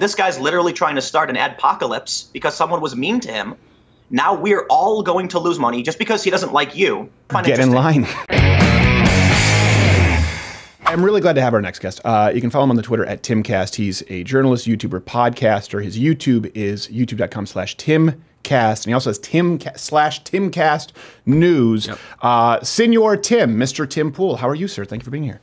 This guy's literally trying to start an adpocalypse because someone was mean to him. Now we're all going to lose money just because he doesn't like you. Get in line. I'm really glad to have our next guest. Uh, you can follow him on the Twitter at Timcast. He's a journalist, YouTuber, podcaster. His YouTube is youtube.com slash Timcast. And he also has Tim slash Timcast News. Yep. Uh, Senor Tim, Mr. Tim Pool. How are you, sir? Thank you for being here.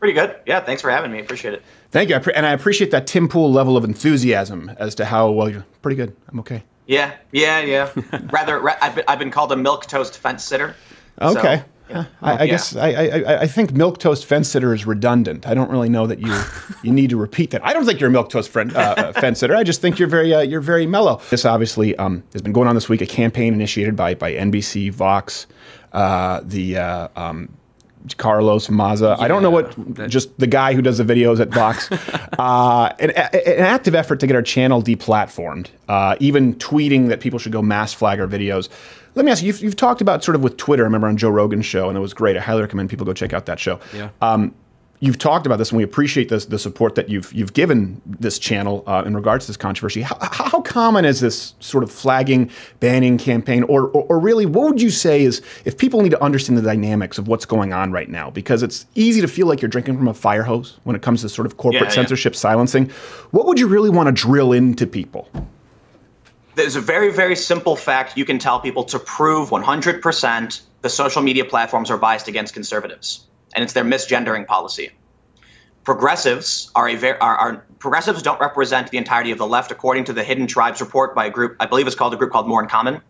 Pretty good. Yeah, thanks for having me. Appreciate it. Thank you. I and I appreciate that Tim Pool level of enthusiasm as to how well you're pretty good. I'm okay. Yeah, yeah, yeah. Rather, I've, been, I've been called a milk toast fence sitter. Okay. So. I, I yeah. guess I, I, I think milk toast fence sitter is redundant. I don't really know that you you need to repeat that. I don't think you're a milk toast friend, uh, uh fence sitter. I just think you're very uh, you're very mellow. This obviously um, has been going on this week. A campaign initiated by by NBC, Vox, uh, the uh, um, Carlos Maza. Yeah, I don't know what, just the guy who does the videos at Vox. uh, an, an, active effort to get our channel deplatformed, uh, even tweeting that people should go mass flag our videos. Let me ask you, you've, you've, talked about sort of with Twitter, I remember on Joe Rogan's show, and it was great. I highly recommend people go check out that show. Yeah. Um, you've talked about this, and we appreciate this, the support that you've you've given this channel uh, in regards to this controversy. How, how, common is this sort of flagging, banning campaign, or, or, or really, what would you say is if people need to understand the dynamics of what's going on right now? Because it's easy to feel like you're drinking from a fire hose when it comes to sort of corporate yeah, censorship, yeah. silencing. What would you really want to drill into people? There's a very, very simple fact you can tell people to prove 100% the social media platforms are biased against conservatives and it's their misgendering policy. Progressives are a very are, are, progressives don't represent the entirety of the left, according to the Hidden Tribes report by a group I believe it's called a group called More in Common.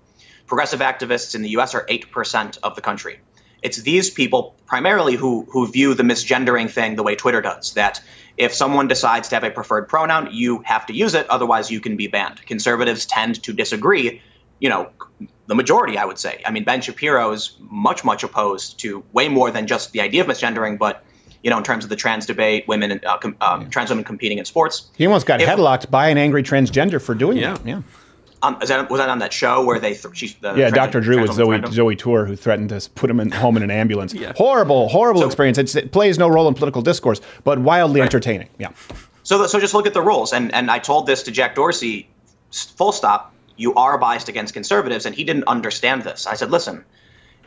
Progressive activists in the U.S. are eight percent of the country. It's these people primarily who who view the misgendering thing the way Twitter does. That if someone decides to have a preferred pronoun, you have to use it, otherwise you can be banned. Conservatives tend to disagree you know, the majority, I would say. I mean, Ben Shapiro is much, much opposed to way more than just the idea of misgendering, but you know, in terms of the trans debate, women, uh, com- uh, yeah. trans women competing in sports. He almost got if, headlocked by an angry transgender for doing yeah. it. Yeah. Um, that, was that on that show where they? Th- she's, the yeah, Dr. Drew was Zoe Zoey Tur, who threatened to put him in home in an ambulance. yeah. Horrible, horrible so, experience. It's, it plays no role in political discourse, but wildly right. entertaining. Yeah. So, so just look at the rules, and and I told this to Jack Dorsey, full stop you are biased against conservatives. And he didn't understand this. I said, listen,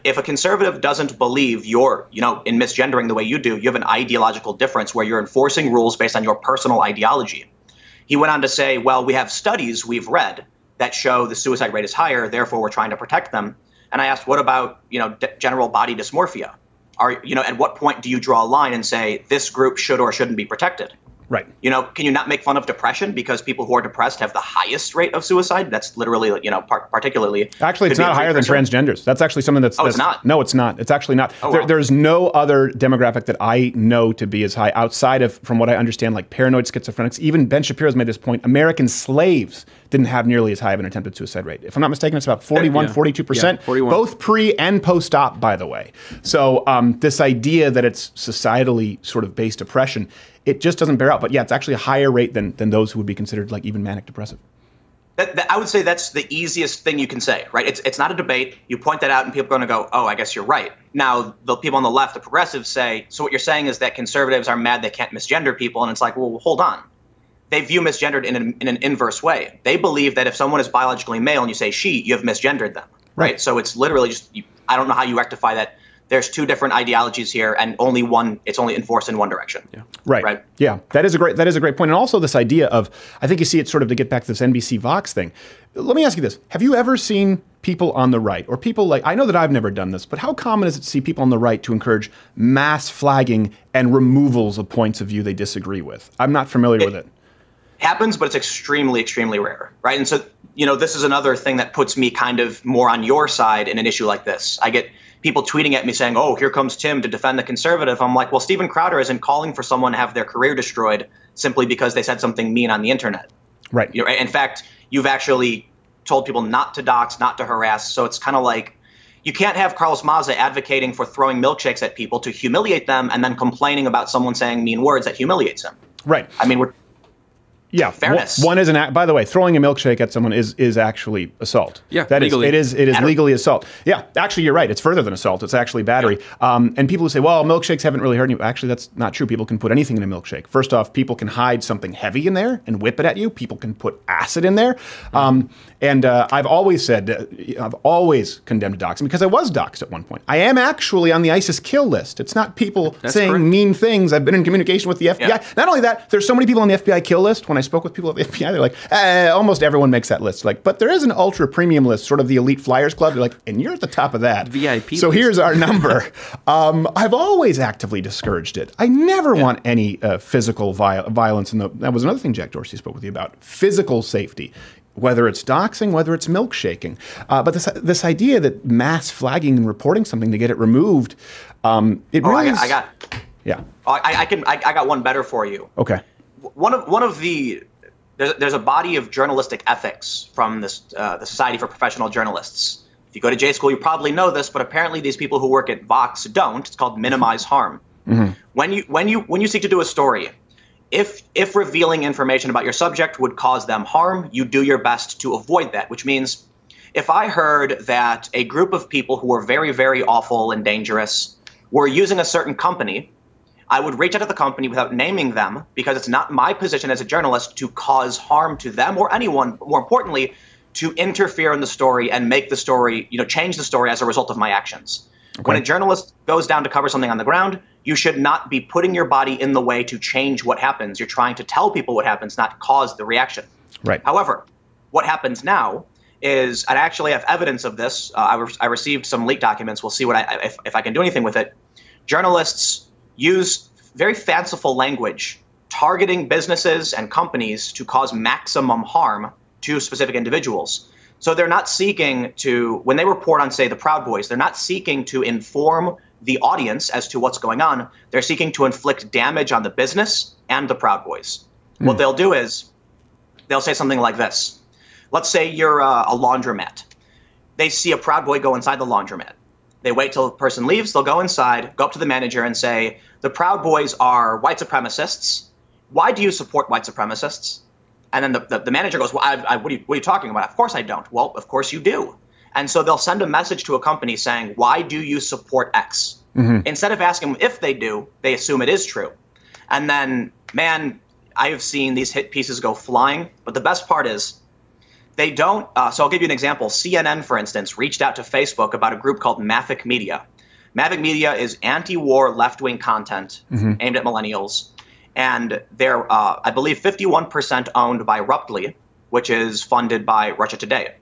if a conservative doesn't believe you're, you know, in misgendering the way you do, you have an ideological difference where you're enforcing rules based on your personal ideology. He went on to say, well, we have studies we've read that show the suicide rate is higher, therefore we're trying to protect them. And I asked, what about, you know, d- general body dysmorphia? Are, you know, at what point do you draw a line and say this group should or shouldn't be protected? Right. You know, can you not make fun of depression because people who are depressed have the highest rate of suicide? That's literally, you know, par- particularly. Actually, it's not higher than transgenders. That's actually something that's. Oh, that's, it's not. No, it's not. It's actually not. Oh, there, wow. There's no other demographic that I know to be as high outside of, from what I understand, like paranoid schizophrenics. Even Ben Shapiro's made this point. American slaves didn't have nearly as high of an attempted suicide rate. If I'm not mistaken, it's about 41, yeah. 42%, yeah, 41. both pre and post op, by the way. So um, this idea that it's societally sort of based oppression it just doesn't bear out. But yeah, it's actually a higher rate than than those who would be considered like even manic depressive. That, that, I would say that's the easiest thing you can say, right? It's it's not a debate. You point that out, and people are going to go, "Oh, I guess you're right." Now, the people on the left, the progressives, say, "So what you're saying is that conservatives are mad they can't misgender people?" And it's like, well, hold on. They view misgendered in an, in an inverse way. They believe that if someone is biologically male and you say she, you have misgendered them, right? right? So it's literally just you, I don't know how you rectify that. There's two different ideologies here and only one it's only enforced in one direction. Yeah. Right. Right? Yeah. That is a great that is a great point. point and also this idea of i think you see it sort of to get back to this nbc vox thing. Let me ask you this. Have you ever seen people on the right or people like i know that i've never done this but how common is it to see people on the right to encourage mass flagging and removals of points of view they disagree with? I'm not familiar it with it happens but it's extremely extremely rare right and so you know this is another thing that puts me kind of more on your side in an issue like this i get people tweeting at me saying, "Oh, here comes Tim to defend the conservative." I'm like, "Well, Steven Crowder isn't calling for someone to have their career destroyed simply because they said something mean on the internet." Right. You know, in fact, you've actually told people not to dox, not to harass. So it's kind of like you can't have Carlos Maza advocating for throwing milkshakes at people to humiliate them and then complaining about someone saying mean words that humiliates him. Right. I mean, we're yeah, fairness. One, one is an. act. By the way, throwing a milkshake at someone is is actually assault. Yeah, that legally. is. It is. It is legally assault. Yeah, actually, you're right. It's further than assault. It's actually battery. Um, and people who say, "Well, milkshakes haven't really hurt you," actually, that's not true. People can put anything in a milkshake. First off, people can hide something heavy in there and whip it at you. People can put acid in there. Um, and uh, I've always said, uh, I've always condemned doxing because I was doxed at one point. I am actually on the ISIS kill list. It's not people That's saying correct. mean things. I've been in communication with the FBI. Yeah. Not only that, there's so many people on the FBI kill list. When I spoke with people at the FBI, they're like, eh, almost everyone makes that list. Like, but there is an ultra premium list, sort of the elite flyers club. They're like, and you're at the top of that. VIP So list. here's our number. um, I've always actively discouraged it. I never want any uh, physical vi- violence. And that was another thing Jack Dorsey spoke with you about: physical safety. Whether it's doxing, whether it's milkshaking, uh, but this this idea that mass flagging and reporting something to get it removed, um, it Oh, really I, is, I got. yeah. oh, I, I can. I, I got one better for you. Okay. One of one of the there's, there's a body of journalistic ethics from this uh, the Society for Professional Journalists. If you go to J school, you probably know this, but apparently these people who work at Vox don't. It's called minimize harm. When you when you when you seek to do a story, if if revealing information about your subject would cause them harm, you do your best to avoid that. Which means, if I heard that a group of people who were very very awful and dangerous were using a certain company I would reach out to the company without naming them because it's not my position as a journalist to cause harm to them or anyone. More importantly, to interfere in the story and make the story, you know, change the story as a result of my actions. When a journalist goes down to cover something on the ground, you should not be putting your body in the way to change what happens. You're trying to tell people what happens, not cause the reaction. Right. However, what happens now is I actually have evidence of this. Uh, I, re- I received some leaked documents. We'll see what I, if, if I can do anything with it. Journalists use very fanciful language targeting businesses and companies to cause maximum harm to specific individuals. So they're not seeking to, when they report on, say, the Proud Boys, they're not seeking to inform the audience as to what's going on. They're seeking to inflict damage on the business and the Proud Boys. What they'll do is they'll say something like this. Let's say you're uh, a laundromat. They see a Proud Boy go inside the laundromat. They wait till the person leaves. They'll go inside, go up to the manager, and say, "The Proud Boys are white supremacists. Why do you support white supremacists?" And then the, the, the manager goes, "Well, I, I, what, are you, what are you talking about? Of course I don't." Well, of course you do. And so they'll send a message to a company saying, "Why do you support X?" Mm-hmm. Instead of asking them if they do, they assume it is true. And then, man, I have seen these hit pieces go flying. But the best part is, they don't. Uh, so I'll give you an example. CNN, for instance, reached out to Facebook about a group called Maffick Media. Maffick Media is anti-war left-wing content aimed at millennials, and they're, uh, I believe, 51% owned by Ruptly, which is funded by Russia Today.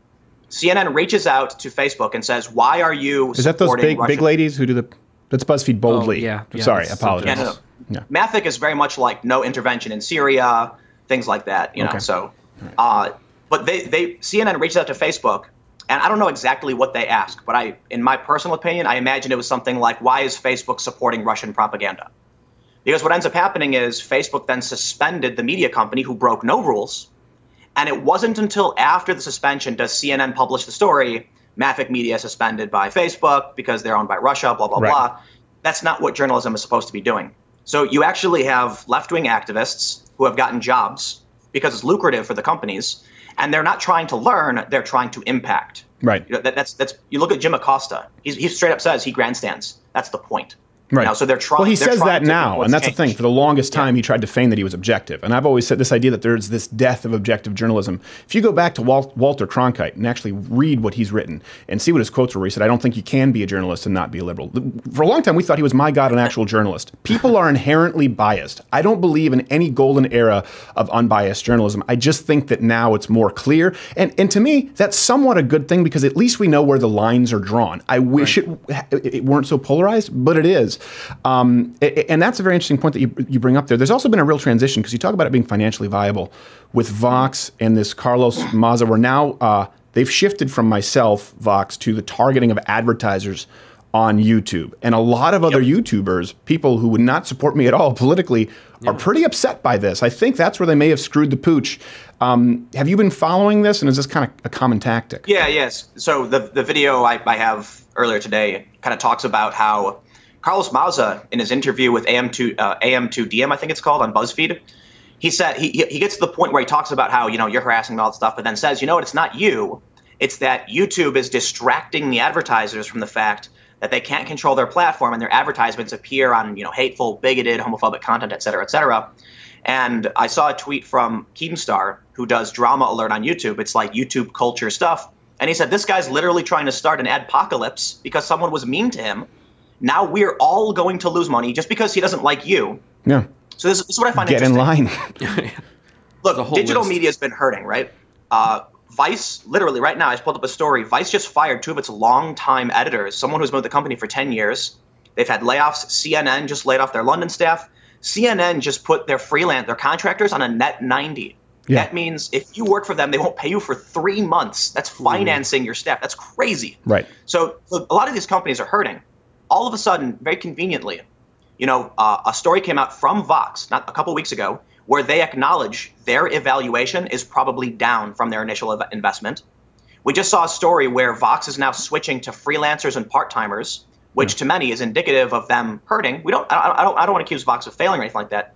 CNN reaches out to Facebook and says, "Why are you Is that those big Russian big ladies who do the? That's BuzzFeed boldly. Oh, yeah, yeah, Sorry, apologies. Yeah, no, no. Yeah. Maffick is very much like no intervention in Syria, things like that. You know, Okay. so. Uh, but they, they CNN reached out to Facebook, and I don't know exactly what they asked, but I, in my personal opinion, I imagine it was something like, "Why is Facebook supporting Russian propaganda?" Because what ends up happening is Facebook then suspended the media company who broke no rules, and it wasn't until after the suspension does CNN publish the story. Maffick Media suspended by Facebook because they're owned by Russia. Blah blah Right. blah. That's not what journalism is supposed to be doing. So you actually have left-wing activists who have gotten jobs because it's lucrative for the companies, and they're not trying to learn; they're trying to impact. Right. You know, that, that's that's. You look at Jim Acosta; he's, he straight up says he grandstands. That's the point. Right. Know, so they're trying. Well, he says that now, and that's the thing. For the longest time, he tried to feign that he was objective, and I've always said this idea that there's this death of objective journalism. If you go back to Wal- Walter Cronkite and actually read what he's written and see what his quotes were, he said, "I don't think you can be a journalist and not be a liberal." For a long time, we thought he was my god, an actual journalist. People are inherently biased. I don't believe in any golden era of unbiased journalism. I just think that now it's more clear, and and to me, that's somewhat a good thing because at least we know where the lines are drawn. I wish it, it weren't so polarized, but it is. Um, and that's a very interesting point that you, you bring up there. There's also been a real transition because you talk about it being financially viable with Vox and this Carlos Maza, where now uh, they've shifted from myself, Vox, to the targeting of advertisers on YouTube. And a lot of other YouTubers, people who would not support me at all politically, are pretty upset by this. I think that's where they may have screwed the pooch. Um, have you been following this, and is this kind of a common tactic? Yeah, yes. So the the video I, I have earlier today kind of talks about how Carlos Maza, in his interview with AM2 uh, AM2DM, I think it's called on BuzzFeed, he said he he gets to the point where he talks about how you know you're harassing all that stuff, but then says, you know what, it's not you, it's that YouTube is distracting the advertisers from the fact that they can't control their platform and their advertisements appear on you know hateful, bigoted, homophobic content, et cetera, et cetera. And I saw a tweet from Keemstar, who does drama alert on YouTube. It's like YouTube culture stuff. And he said, This guy's literally trying to start an adpocalypse because someone was mean to him. Now we're all going to lose money just because he doesn't like you. Yeah. So this, this is what I find Get in line. Look, digital media has been hurting, right? Uh, Vice, literally right now, I just pulled up a story. Vice just fired two of its longtime editors, someone who's been with the company for 10 years. They've had layoffs. CNN just laid off their London staff. CNN just put their freelance, their contractors on a net 90. Yeah. That means if you work for them, they won't pay you for three months. That's financing mm. your staff. That's crazy. Right. So, so, a lot of these companies are hurting. All of a sudden, very conveniently, you know, uh, a story came out from Vox not a couple weeks ago where they acknowledge their evaluation is probably down from their initial investment. We just saw a story where Vox is now switching to freelancers and part timers which to many is indicative of them hurting. We don't, I, I don't, I don't want to accuse Vox of failing or anything like that.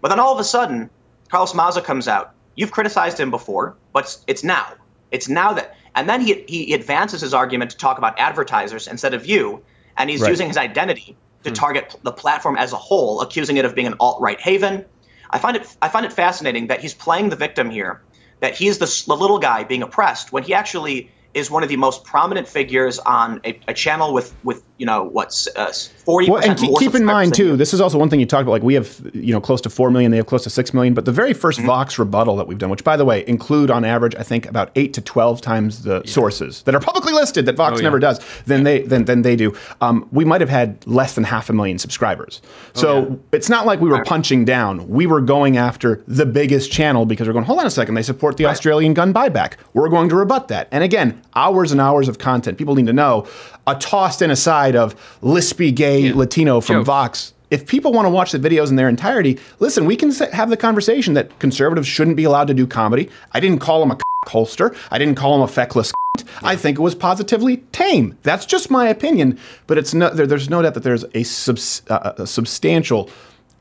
But then all of a sudden, Carlos Maza comes out. You've criticized him before, but it's now. It's now that, and then he he advances his argument to talk about advertisers instead of you, and he's right. using his identity to hmm. target the platform as a whole, accusing it of being an alt-right haven. I find it I find it fascinating that he's playing the victim here, that he's the, the little guy being oppressed when he actually is one of the most prominent figures on a, a channel with with you know what's uh, forty. Well, and keep, keep in mind too, this is also one thing you talked about. Like we have you know close to four million, they have close to six million. But the very 1st mm-hmm. Vox rebuttal that we've done, which by the way include on average, I think about eight to twelve times the yeah. sources that are publicly listed that Vox oh, yeah. never does than yeah. they than, than they do. Um, we might have had less than half a million subscribers. Oh, so oh, it's not like we were right. punching down. We were going after the biggest channel because we're going. Hold on a second, they support the right. Australian gun buyback. We're going to rebut that. And again, hours and hours of content. People need to know a tossed in aside of lispy gay yeah. Latino from Jokes. Vox. If people want to watch the videos in their entirety, listen, we can have the conversation that conservatives shouldn't be allowed to do comedy. I didn't call him a holster. I didn't call him a feckless. Yeah. I think it was positively tame. That's just my opinion, but it's no, there, there's no doubt that there's a, subs, uh, a substantial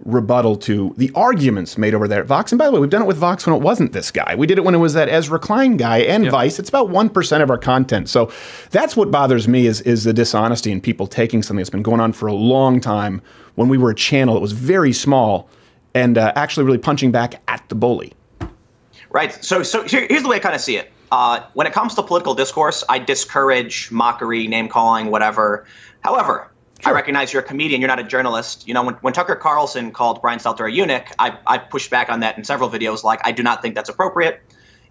rebuttal to the arguments made over there at Vox. And by the way, we've done it with Vox when it wasn't this guy. We did it when it was that Ezra Klein guy and yep. Vice. It's about 1% of our content. So that's what bothers me is, is the dishonesty in people taking something that's been going on for a long time when we were a channel that was very small and uh, actually really punching back at the bully. Right. So, so here's the way I kind of see it. Uh, when it comes to political discourse, I discourage mockery, name calling, whatever. However, Sure. I recognize you're a comedian, you're not a journalist. You know, when, when Tucker Carlson called Brian Stelter a eunuch, I, I pushed back on that in several videos, like, I do not think that's appropriate.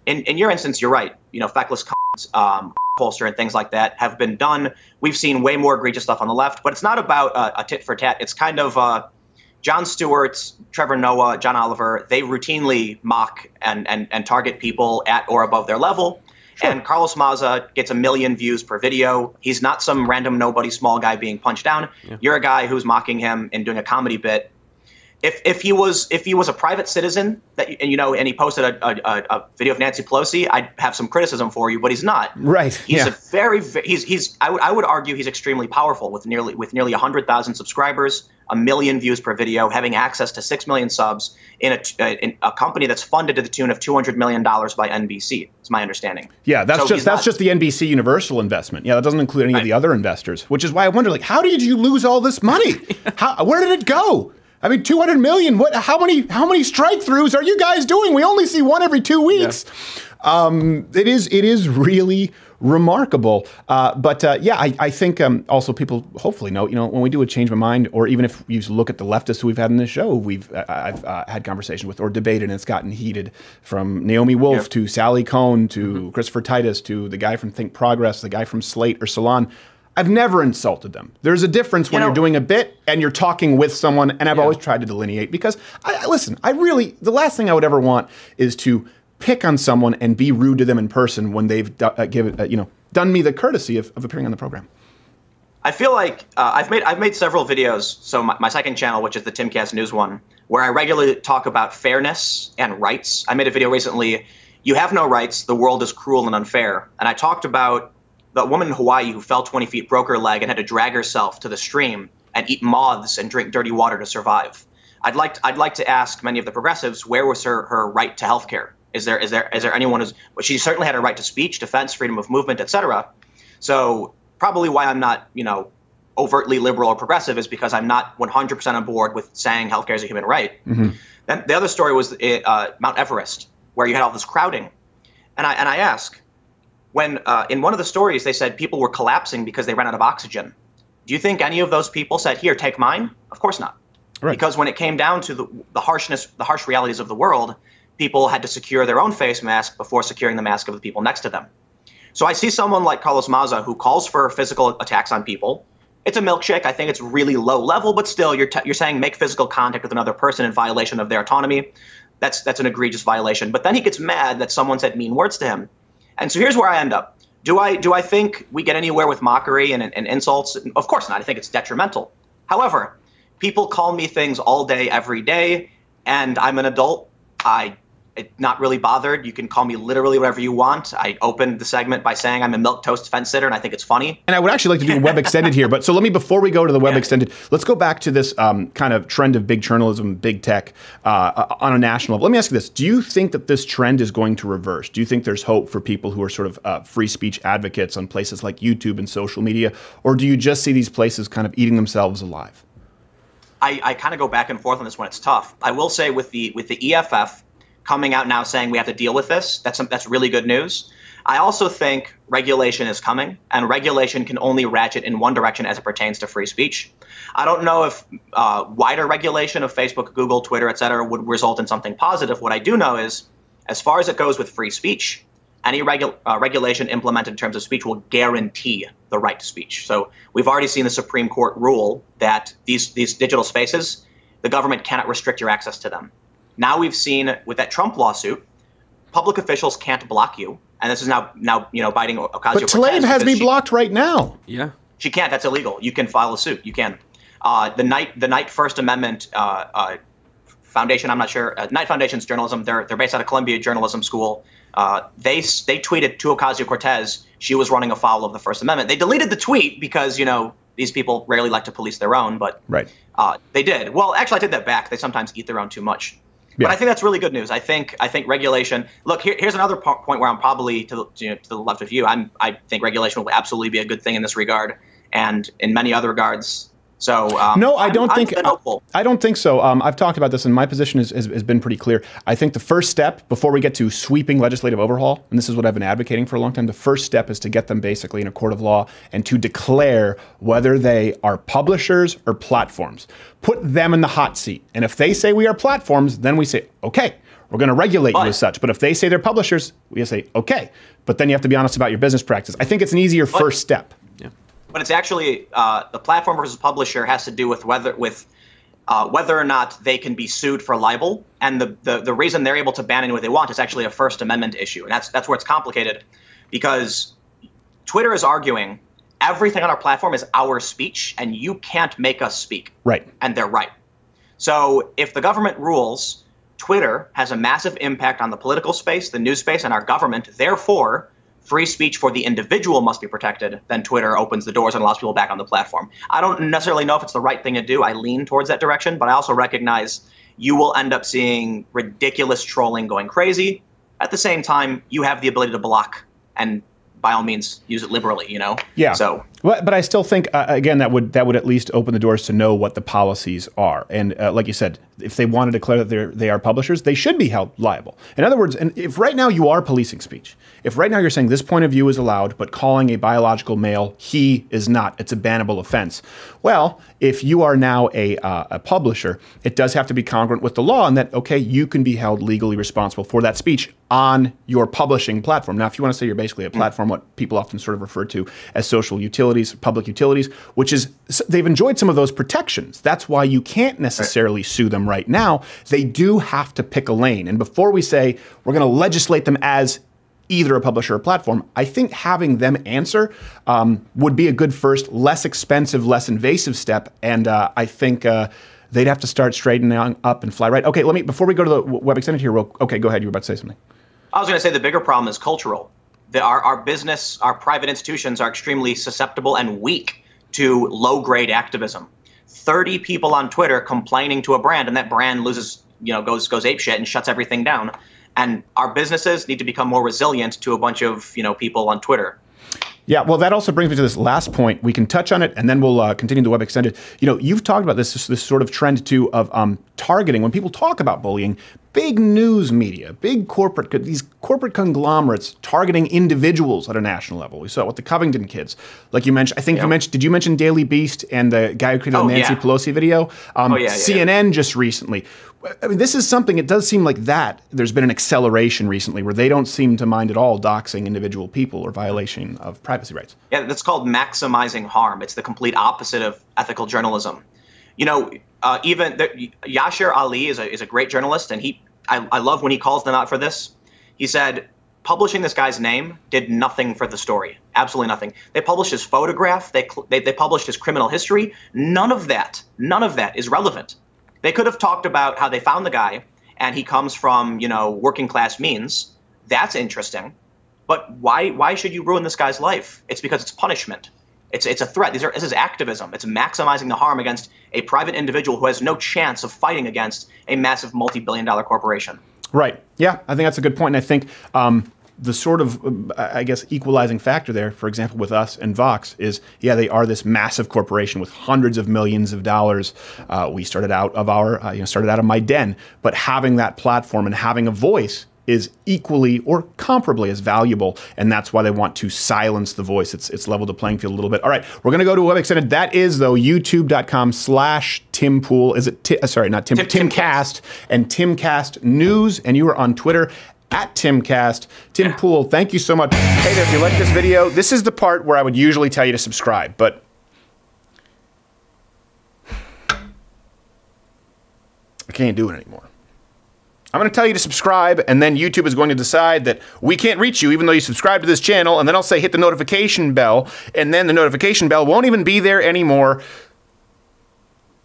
In, in your instance, you're right. You know, feckless comments, um, pollster and things like that have been done. We've seen way more egregious stuff on the left, but it's not about uh, a tit for tat. It's kind of uh, Jon Stewart, Trevor Noah, John Oliver, they routinely mock and, and, and target people at or above their level. Sure. And Carlos Maza gets a million views per video. He's not some random nobody small guy being punched down. Yeah. You're a guy who's mocking him and doing a comedy bit. If, if he was if he was a private citizen that and you know and he posted a, a, a video of Nancy Pelosi, I'd have some criticism for you, but he's not. Right. He's yeah. a very he's he's I would I would argue he's extremely powerful with nearly with nearly hundred thousand subscribers a million views per video, having access to six million subs in a, in a company that's funded to the tune of two hundred million dollars by NBC. It's my understanding. Yeah, that's so just that's not, just the NBC Universal investment. Yeah, that doesn't include any right. of the other investors, which is why I wonder, like, how did you lose all this money? how, where did it go? I mean, 200 million. What? How many? How many strike throughs are you guys doing? We only see one every two weeks. Yeah. Um, it is. It is really remarkable. Uh, but uh, yeah, I, I think um, also people hopefully know, you know, when we do a change my mind, or even if you look at the leftists who we've had in this show, we've uh, I've uh, had conversation with or debated, and it's gotten heated from Naomi Wolf yeah. to Sally Kohn to mm-hmm. Christopher Titus to the guy from Think Progress, the guy from Slate or Salon. I've never insulted them. There's a difference when you are doing a bit and you're talking with someone, and I've yeah. always tried to delineate because I, listen. I really the last thing I would ever want is to pick on someone and be rude to them in person when they've uh, given, uh, you know, done me the courtesy of, of appearing on the program. I feel like uh, I've made I've made several videos. So my, my, second channel, which is the Timcast News one, where I regularly talk about fairness and rights. I made a video recently. You have no rights. The world is cruel and unfair. And I talked about the woman in Hawaii who fell 20 feet, broke her leg, and had to drag herself to the stream and eat moths and drink dirty water to survive. I'd like to, I'd like to ask many of the progressives where was her, her right to health care? Is there is there is there anyone who's well, she certainly had a right to speech, defense, freedom of movement, etc. So probably why I'm not you know overtly liberal or progressive is because I'm not 100% on board with saying healthcare is a human right. Mm-hmm. Then the other story was uh, Mount Everest, where you had all this crowding, and I and I ask, when uh, in one of the stories they said people were collapsing because they ran out of oxygen. Do you think any of those people said, "Here, take mine"? Of course not. Right. Because when it came down to the, the harshness, the harsh realities of the world, people had to secure their own face mask before securing the mask of the people next to them. So I see someone like Carlos Maza who calls for physical attacks on people. It's a milkshake. I think it's really low level, but still, you're, you're saying make physical contact with another person in violation of their autonomy. That's, that's an egregious violation. But then he gets mad that someone said mean words to him. And so here's where I end up. Do I, do I think we get anywhere with mockery and, and insults? Of course not. I think it's detrimental. However, people call me things all day, every day, and I'm an adult. I not really bothered. You can call me literally whatever you want. I opened the segment by saying I'm a milk toast fence sitter, and I think it's funny. And I would actually like to do web extended here, but so let me before we go to the web yeah. extended, let's go back to this um, kind of trend of big journalism, big tech uh, on a national level. Let me ask you this: Do you think that this trend is going to reverse? Do you think there's hope for people who are sort of uh, free speech advocates on places like YouTube and social media, or do you just see these places kind of eating themselves alive? I, I kind of go back and forth on this when it's tough. I will say with the with the EFF coming out now saying we have to deal with this. That's that's really good news. I also think regulation is coming, and regulation can only ratchet in one direction as it pertains to free speech. I don't know if uh, wider regulation of Facebook, Google, Twitter, et cetera, would result in something positive. What I do know is, as far as it goes with free speech, any regu- uh, regulation implemented in terms of speech will guarantee the right to speech. So we've already seen the Supreme Court rule that these these digital spaces, the government cannot restrict your access to them. Now we've seen with that Trump lawsuit, public officials can't block you, and this is now now you know biting Ocasio. But Tlaib has me she, blocked right now. Yeah, she can't. That's illegal. You can file a suit. You can. Uh, the Knight the Knight First Amendment uh, uh, Foundation. I'm not sure. Uh, Knight Foundation's journalism. They're they're based out of Columbia Journalism School. Uh, they they tweeted to Ocasio Cortez she was running afoul of the First Amendment. They deleted the tweet because you know these people rarely like to police their own, but right. Uh, they did. Well, actually, I take that back. They sometimes eat their own too much. Yeah. But I think that's really good news. I think I think regulation. Look, here, here's another point where I'm probably to the, you know, to the left of you. I'm I think regulation will absolutely be a good thing in this regard, and in many other regards, so um, no, I don't I'm, think I'm I don't think so. Um, I've talked about this, and my position is, has, has been pretty clear. I think the first step before we get to sweeping legislative overhaul, and this is what I've been advocating for a long time, the first step is to get them basically in a court of law and to declare whether they are publishers or platforms. Put them in the hot seat, and if they say we are platforms, then we say okay. We're going to regulate but, you as such. But if they say they're publishers, we say, okay. But then you have to be honest about your business practice. I think it's an easier but, first step but it's actually uh, the platform versus publisher has to do with whether with uh, whether or not they can be sued for libel, and the, the the reason they're able to ban anyone they want is actually a First Amendment issue, and that's that's where it's complicated, because Twitter is arguing everything on our platform is our speech, and you can't make us speak. Right. And they're right. So if the government rules, Twitter has a massive impact on the political space, the news space, and our government. Therefore, free speech for the individual must be protected, then Twitter opens the doors and allows people back on the platform. I don't necessarily know if it's the right thing to do. I lean towards that direction, but I also recognize you will end up seeing ridiculous trolling going crazy. At the same time, you have the ability to block and by all means use it liberally, you know? Yeah. So, but, but I still think uh, again that would that would at least open the doors to know what the policies are. And uh, like you said, if they want to declare that they they are publishers, they should be held liable. In other words, and if right now you are policing speech, if right now you're saying this point of view is allowed, but calling a biological male he is not, it's a bannable offense. Well, if you are now a uh, a publisher, it does have to be congruent with the law, and that okay, you can be held legally responsible for that speech on your publishing platform. Now, if you want to say you're basically a platform, what people often sort of refer to as social utilities, public utilities, which is they've enjoyed some of those protections. That's why you can't necessarily sue them right now. They do have to pick a lane. And before we say we're going to legislate them as either a publisher or platform, I think having them answer um, would be a good first, less expensive, less invasive step. And uh, I think. Uh, they'd have to start straightening up and fly right. Okay, let me before we go to the web extended here. Real, okay, go ahead. You were about to say something. I was going to say the bigger problem is cultural. Our, our business, our private institutions are extremely susceptible and weak to low grade activism. 30 people on Twitter complaining to a brand, and that brand loses, you know, goes goes apeshit and shuts everything down. And our businesses need to become more resilient to a bunch of you know people on Twitter. Yeah, well, that also brings me to this last point. We can touch on it, and then we'll uh, continue the web extended. You know, you've talked about this this sort of trend too of um, targeting. When people talk about bullying, big news media, big corporate these corporate conglomerates targeting individuals at a national level. We saw it with the Covington kids, like you mentioned. I think you mentioned. Did you mention Daily Beast and the guy who created oh, the Nancy yeah. Pelosi video? Um, oh, yeah, yeah, CNN just recently. I mean, this is something, it does seem like that there's been an acceleration recently where they don't seem to mind at all doxing individual people or violation of privacy rights. Yeah, that's called maximizing harm. It's the complete opposite of ethical journalism. You know, uh, even the, Yashar Ali is a, is a great journalist, and he I, I love when he calls them out for this. He said, publishing this guy's name did nothing for the story. Absolutely nothing. They published his photograph. They, they, they published his criminal history. None of that, none of that is relevant. They could have talked about how they found the guy and he comes from, you know, working class means. That's interesting. But why why should you ruin this guy's life? It's because it's punishment. It's it's a threat. These are this is activism. It's maximizing the harm against a private individual who has no chance of fighting against a massive multi-billion dollar corporation. Right. Yeah, I think that's a good point. And I think um, the sort of, uh, I guess, equalizing factor there, for example, with us and Vox, is yeah, they are this massive corporation with hundreds of millions of dollars. Uh, we started out of our, uh, you know, started out of my den, but having that platform and having a voice is equally or comparably as valuable, and that's why they want to silence the voice. It's it's leveled the playing field a little bit. All right, we're gonna go to web extended. That is though youtube.com slash Tim Pool. Is it? T- uh, sorry, not Tim. Tim, Timcast and Timcast News, and you are on Twitter at Timcast. Tim Pool, thank you so much. Hey there, if you like this video, this is the part where I would usually tell you to subscribe, but I can't do it anymore. I'm going to tell you to subscribe, and then YouTube is going to decide that we can't reach you even though you subscribe to this channel, and then I'll say hit the notification bell, and then the notification bell won't even be there anymore.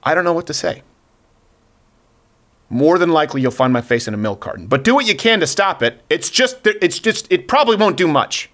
I don't know what to say more than likely you'll find my face in a milk carton. But do what you can to stop it. It's just it's just it probably won't do much.